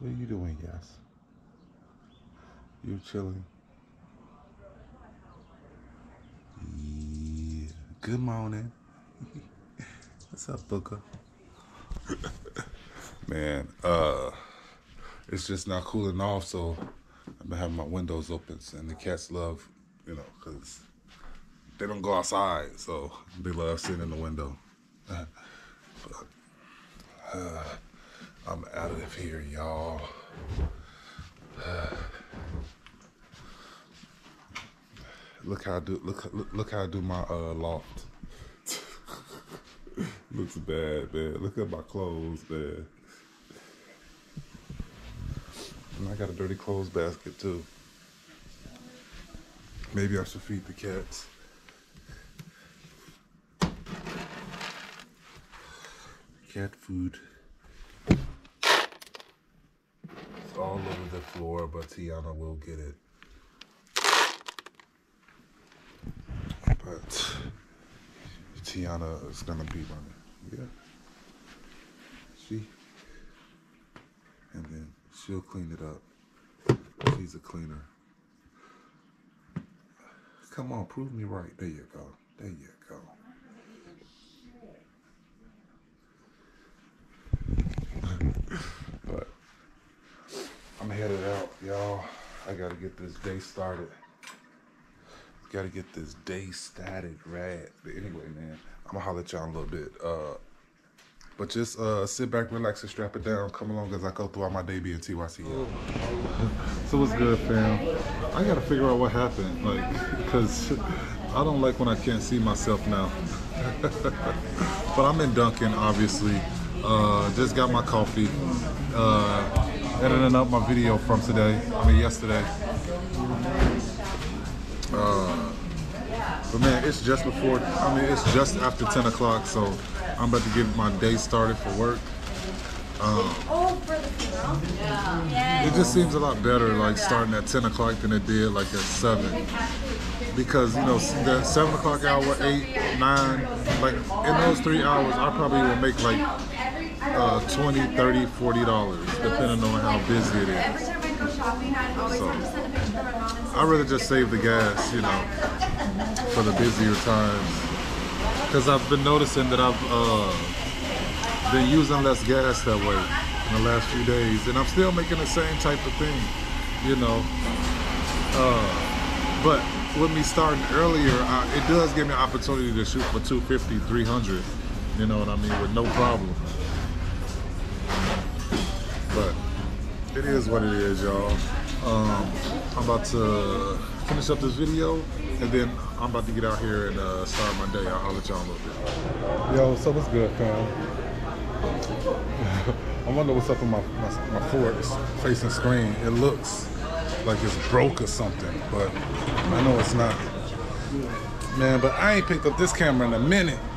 What are you doing, yes? You chilling? Yeah. Good morning. What's up, Booker? Man, uh, it's just not cooling off, so I've been having my windows open, and the cats love, you know, because they don't go outside, so they love sitting in the window. but, uh, I'm out of here, y'all. look how I do look look, how I do my uh, loft. Looks bad, man. Look at my clothes, man. And I got a dirty clothes basket too. Maybe I should feed the cats. Cat food. all over the floor, but Tiana will get it. But Tiana is gonna be running. Yeah. She and then she'll clean it up. She's a cleaner. Come on, prove me right. There you go. There you go. I'm headed out, y'all. I gotta get this day started. Gotta get this day started right. But anyway, man, I'm gonna holler at y'all a little bit. Uh, but just uh, sit back, relax, and strap it down. Come along as I go through all my day being TYT. So what's good, fam? I gotta figure out what happened, like, cause I don't like when I can't see myself now. but I'm in Dunkin', obviously. Uh, just got my coffee. Uh, editing up my video from today. I mean yesterday. Uh, but man, it's just before. I mean, it's just after 10 o'clock, so I'm about to get my day started for work. Um, it just seems a lot better, like starting at 10 o'clock than it did like at 7. Because, you know, the 7 o'clock hour, 8, 9, like in those three hours, I probably will make like uh, 20 30 40 dollars depending on how busy it is. So i rather just save the gas you know for the busier times. Because i've been noticing that i've uh, been using less gas that way in the last few days and i'm still making the same type of thing you know. Uh, but with me starting earlier uh, it does give me an opportunity to shoot for 250 300 you know what i mean with no problem it is what it is, y'all. Um, I'm about to finish up this video, and then I'm about to get out here and uh, start my day. I'll at y'all bit. Yo, so what's good, fam? I wonder what's up with my, my, my facing screen. It looks like it's broke or something, but I know it's not. Man, but I ain't picked up this camera in a minute.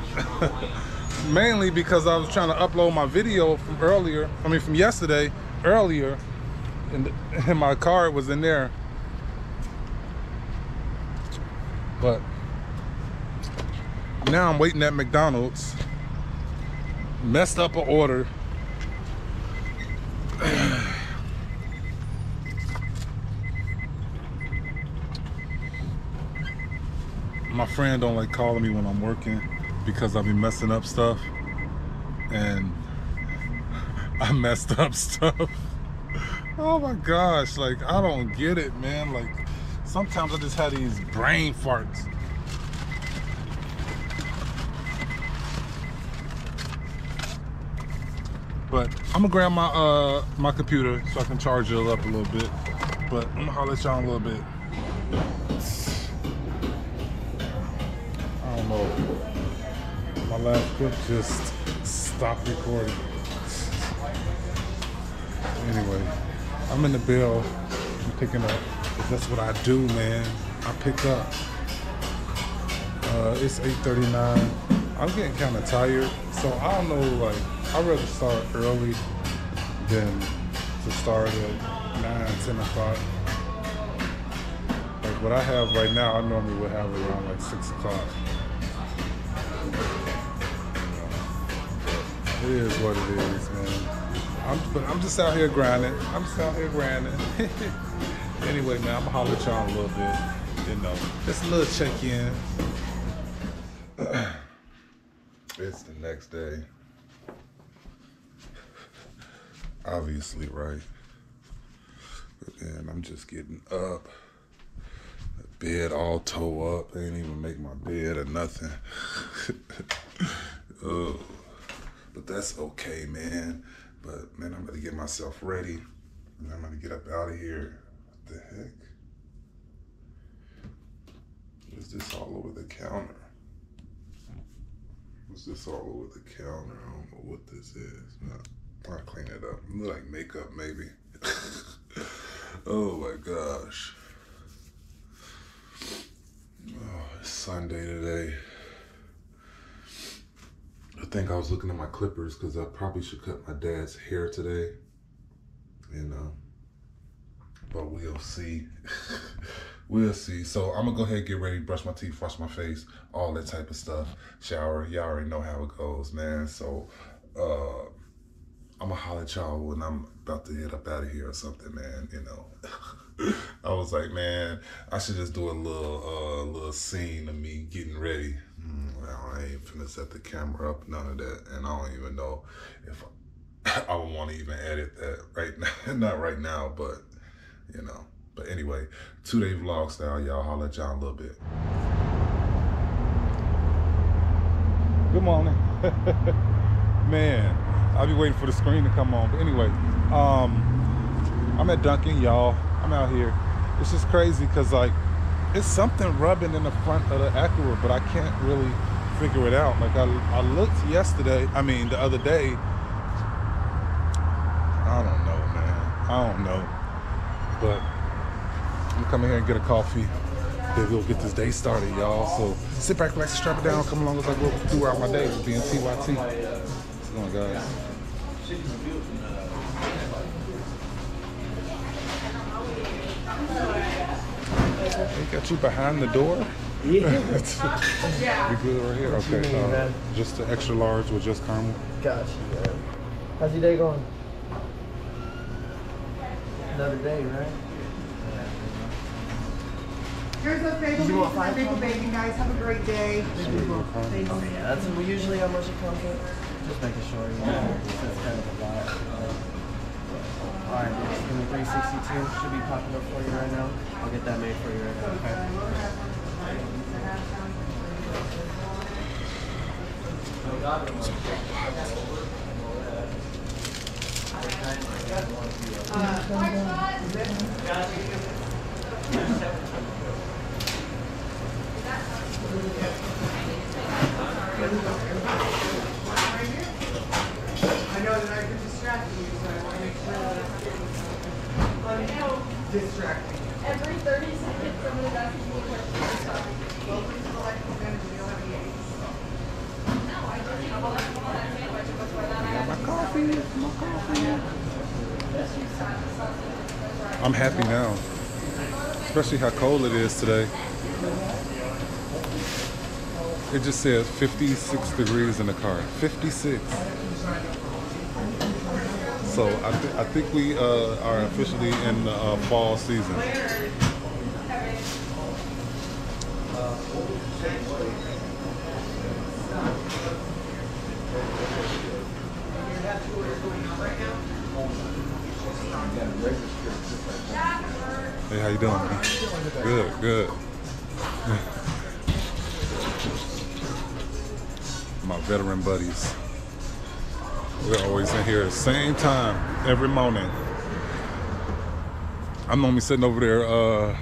mainly because I was trying to upload my video from earlier. I mean, from yesterday, earlier, and, and my card was in there. But now I'm waiting at McDonald's. Messed up an order. my friend don't like calling me when I'm working because I've been messing up stuff and I messed up stuff. oh my gosh, like I don't get it, man. Like sometimes I just have these brain farts. But I'm gonna grab my uh my computer so I can charge it up a little bit. But I'm gonna holler at y'all a little bit. I don't know my last clip just stopped recording. Anyway, I'm in the bill. I'm picking up. That's what I do, man. I pick up. Uh, it's 8:39. I'm getting kind of tired, so I don't know. Like, I'd rather start early than to start at 9, 10 o'clock. Like what I have right now, I normally would have around like 6 o'clock. It is what it is, man. I'm, but I'm just out here grinding. I'm just out here grinding. anyway, man, I'm gonna holler at y'all a little bit. You know, just a little check in. it's the next day. Obviously, right? And I'm just getting up. The Bed all toe up. They ain't even make my bed or nothing. oh, but that's okay, man. But man, I'm gonna get myself ready. And I'm gonna get up out of here. What the heck? What is this all over the counter? What's this all over the counter? I don't know what this is. I'll clean it up. Look like makeup, maybe. oh my gosh. Oh, it's Sunday today. I think I was looking at my clippers because I probably should cut my dad's hair today. You know. But we'll see. we'll see. So I'm gonna go ahead and get ready, brush my teeth, wash my face, all that type of stuff. Shower. Y'all already know how it goes, man. So uh I'm gonna holler at y'all when I'm about to get up out of here or something, man. You know. I was like, man, I should just do a little uh little scene of me getting ready. Mm, well, I ain't finna set the camera up, none of that, and I don't even know if I, I would want to even edit that right now. Not right now, but you know. But anyway, two day vlog style, y'all. Holler at y'all a little bit. Good morning, man. I'll be waiting for the screen to come on. But anyway, um, I'm at Dunkin', y'all. I'm out here. It's just crazy because like it's something rubbing in the front of the Acura, but I can't really figure it out. Like I, I looked yesterday. I mean the other day. I don't know, man. I don't know. But I'm coming here and get a coffee. Then we'll get this day started, y'all. So sit back, relax, strap it down, come along as I go throughout my day with being TYT. What's going on, guys? Got you behind the door? Yeah. Yeah. You good right here? Okay. you mean, Uh, man? just the extra large with just caramel. Gotcha. man. How's your day going? Another day, right? Here's a bagel You want bacon, five bagel bacon, guys. Have a great day. Thank you. Thank Oh yeah, that's usually how much it comes with. Just making sure, you know, that's kind of a lot. Alright, gonna 362. Should be popping up for you right now. I'll get that made for you right now, okay? I know that I've been distracting you, so I want to make sure that I'm distracting. Every 30 seconds, someone is asking me questions or something. Welcome to the life manager. You don't have any aids. No, I just have a lot of that sandwich before that. I have My coffee, my coffee. I'm happy now, especially how cold it is today. It just says 56 degrees in the car. 56. So I, th- I think we uh, are officially in the uh, fall season. Hey, how you doing, man? Good, good. My veteran buddies. We're always in here at the same time every morning. I'm normally sitting over there uh,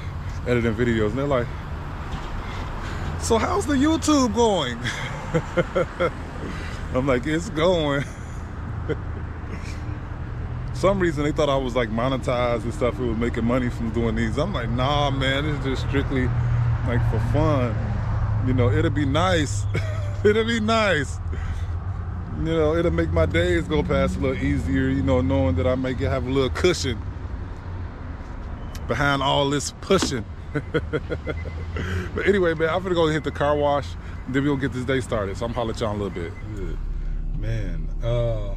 editing videos, and they're like, "So how's the YouTube going?" I'm like, "It's going." some reason they thought I was like monetized and stuff. It was making money from doing these. I'm like, nah, man, it's just strictly like for fun. You know, it'll be nice. it'll be nice. You know, it'll make my days go past a little easier. You know, knowing that I may have a little cushion behind all this pushing. but anyway, man, I'm gonna go hit the car wash. Then we'll get this day started. So I'm holler at y'all a little bit. Man, uh.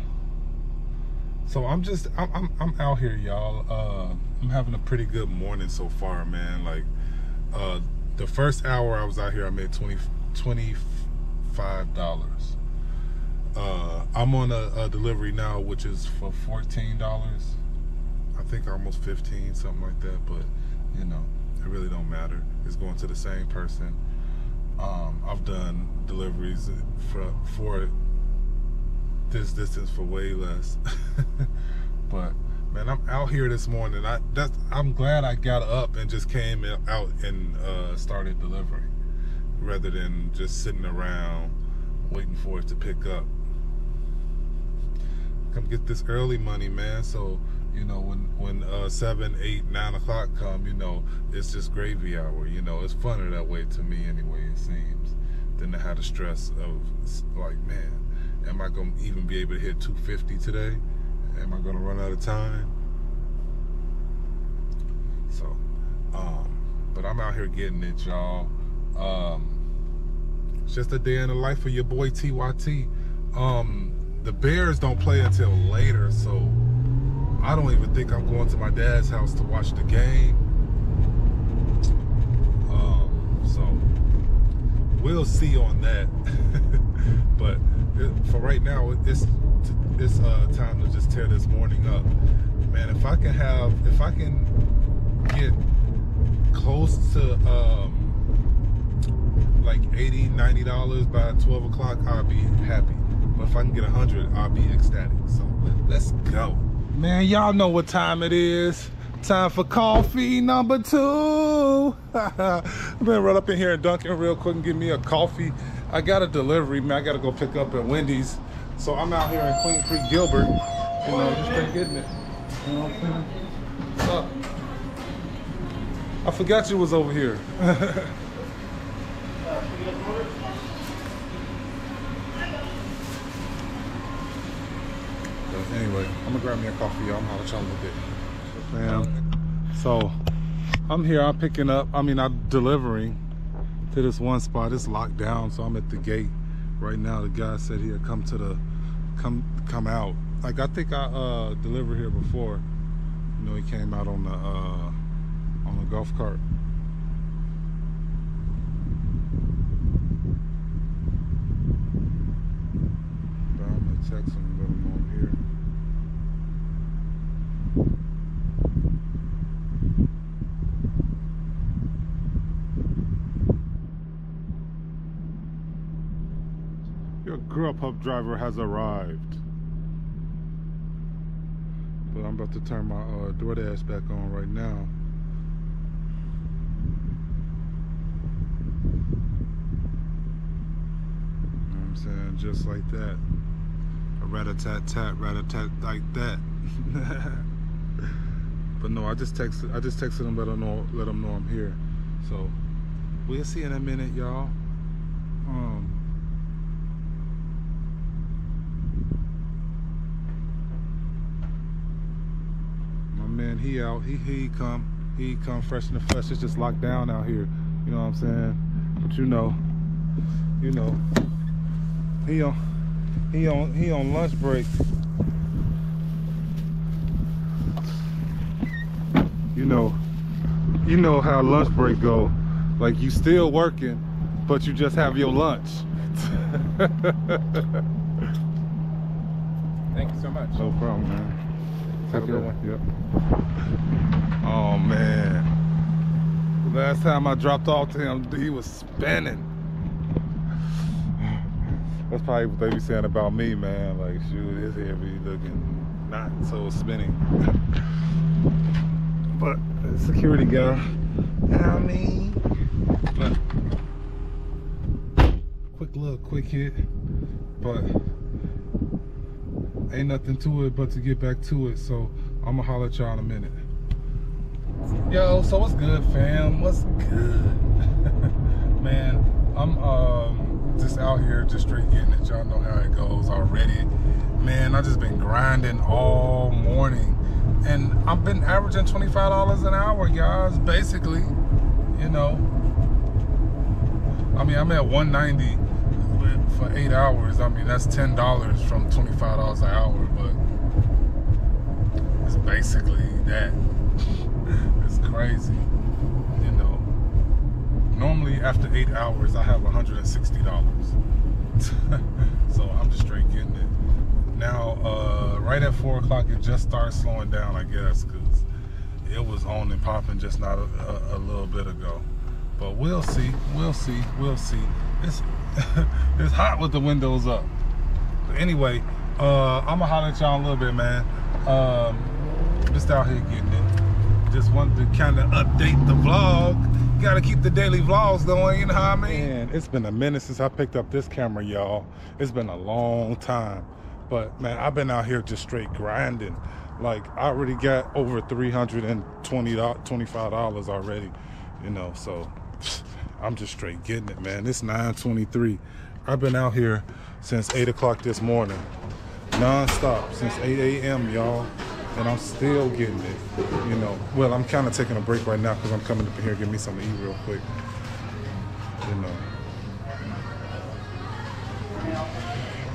So I'm just I'm I'm, I'm out here, y'all. Uh, I'm having a pretty good morning so far, man. Like uh, the first hour I was out here, I made 20 dollars. Uh, I'm on a, a delivery now, which is for fourteen dollars. I think almost fifteen, something like that. But you know, it really don't matter. It's going to the same person. Um, I've done deliveries for for this distance for way less. but man, I'm out here this morning. I that's I'm glad I got up and just came out and uh, started delivering rather than just sitting around waiting for it to pick up. Come get this early money, man. So you know when when uh, seven, eight, nine o'clock come, you know it's just gravy hour. You know it's funner that way to me anyway. It seems than to have the stress of like, man, am I gonna even be able to hit 250 today? Am I gonna run out of time? So, um, but I'm out here getting it, y'all. Um, it's just a day in the life of your boy TYT. Um, the Bears don't play until later, so I don't even think I'm going to my dad's house to watch the game. Um, so we'll see on that. but for right now, it's it's uh, time to just tear this morning up. Man, if I can have, if I can get close to um, like 80 90 dollars by 12 o'clock i'll be happy if i can get 100 i'll be ecstatic. So let's go. Man y'all know what time it is. Time for coffee number two. I'm gonna run up in here and Dunkin' real quick and give me a coffee. I got a delivery man. I gotta go pick up at wendy's. So i'm out here in queen creek gilbert. You know just straight getting it you know what i'm saying? What's up? I forgot you was over here But anyway, I'm gonna grab me a coffee, y'all. I'm gonna y'all a little bit. Man, so I'm here. I'm picking up. I mean, I'm delivering to this one spot. It's locked down, so I'm at the gate right now. The guy said he'd come to the come come out. Like I think I uh delivered here before. You know, he came out on the uh on the golf cart. But Know I'm here. Your Grubhub driver has arrived. But I'm about to turn my uh, DoorDash back on right now. I'm saying? Just like that. Rat-a-tat-tat, rat-a-tat like that. but no, I just texted I just texted him let him know let him know I'm here. So we'll see in a minute, y'all. Um my man he out, he he come, he come fresh in the flesh. It's just locked down out here. You know what I'm saying? But you know, you know, he on he on he on lunch break. You know, you know how lunch break go. Like you still working, but you just have your lunch. Thank you so much. No problem, man. Have a good one. Yep. Oh man. Last time I dropped off to him, he was spinning. That's probably what they be saying about me, man. Like, shoot, his hair be looking not so spinning. but security guy, I mean? But quick little quick hit, but ain't nothing to it but to get back to it. So I'm gonna holler at y'all in a minute. Yo, so what's good, fam? What's good? Man, I'm um just out here just straight getting it. Y'all know how it goes already. Man, I just been grinding all morning. And I've been averaging $25 an hour, guys, basically. You know. I mean, I'm at 190 for eight hours. I mean, that's $10 from $25 an hour, but it's basically that. it's crazy. Normally after eight hours, I have $160. so I'm just straight getting it. Now, uh, right at four o'clock, it just started slowing down, I guess, because it was on and popping just not a, a, a, little bit ago. But we'll see, we'll see, we'll see. It's it's hot with the windows up. But anyway, uh, I'm gonna holler at y'all a little bit, man. Um, just out here getting it. Just wanted to kind of update the vlog gotta keep the daily vlogs going, you know how I mean? Man, it's been a minute since I picked up this camera, y'all. It's been a long time. But man, I've been out here just straight grinding. Like I already got over $320, $25 already, you know, so I'm just straight getting it, man. It's 923. I've been out here since 8 o'clock this morning, non-stop, since 8 a.m., y'all and I'm still getting it. You know, well, I'm kind of taking a break right now because I'm coming up here and get me something to eat real quick. You know,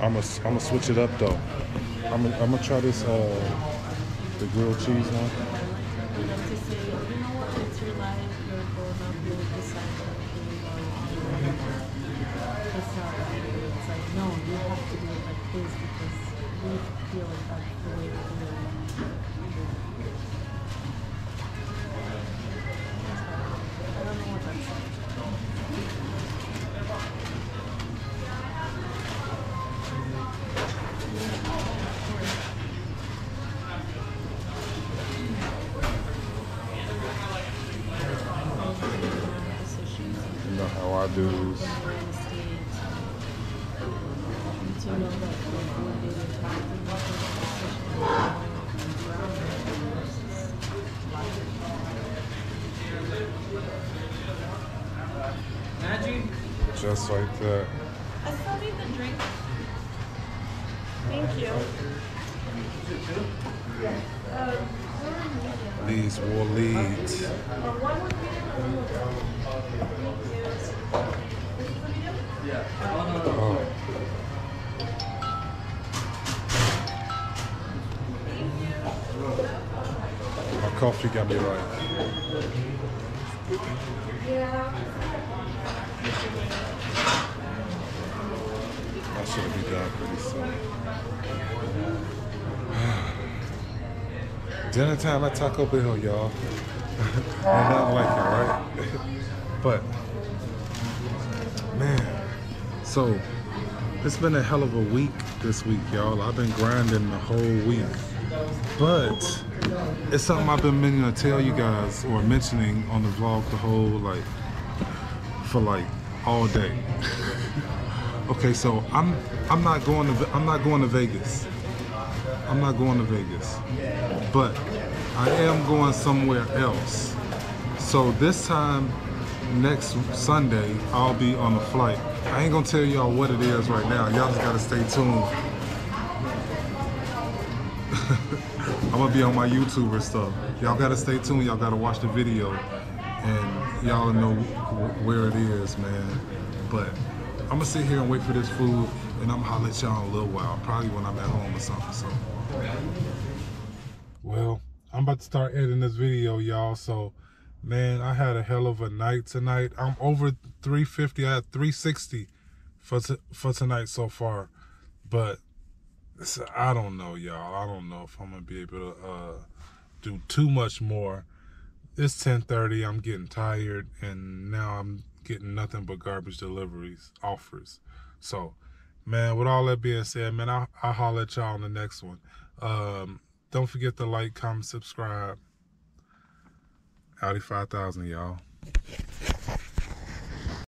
I'm gonna I'm gonna switch it up though. I'm gonna, I'm gonna try this uh the grilled cheese one. Just like that. I still need the drink. Thank you. These will lead. Oh. My coffee got me right. Yeah. I should be done pretty soon. Dinner time at Taco Bell, y'all. Ain't nothing like it, right? but, man. So, it's been a hell of a week this week, y'all. I've been grinding the whole week. But, it's something I've been meaning to tell you guys or mentioning on the vlog the whole, like, for like all day. okay, so I'm I'm not going to I'm not going to Vegas. I'm not going to Vegas. But I am going somewhere else. So this time next Sunday, I'll be on a flight. I ain't gonna tell y'all what it is right now. Y'all just gotta stay tuned. I'm gonna be on my YouTuber stuff. Y'all gotta stay tuned. Y'all gotta watch the video, and y'all know where it is, man. But I'm gonna sit here and wait for this food, and I'm gonna holler at y'all in a little while, probably when I'm at home or something. So, well, I'm about to start editing this video, y'all. So. Man, I had a hell of a night tonight. I'm over 350. I had 360 for for tonight so far, but I don't know, y'all. I don't know if I'm gonna be able to uh, do too much more. It's 10:30. I'm getting tired, and now I'm getting nothing but garbage deliveries offers. So, man, with all that being said, man, I'll, I'll holler at y'all on the next one. Um, don't forget to like, comment, subscribe. Audi 5000, y'all.